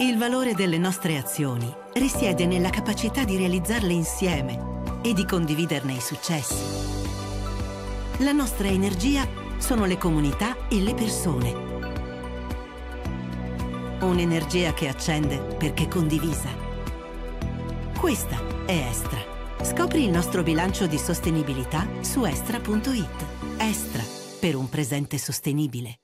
Il valore delle nostre azioni risiede nella capacità di realizzarle insieme e di condividerne i successi. La nostra energia sono le comunità e le persone. Un'energia che accende perché condivisa. Questa è Estra. Scopri il nostro bilancio di sostenibilità su estra.it. Estra, per un presente sostenibile.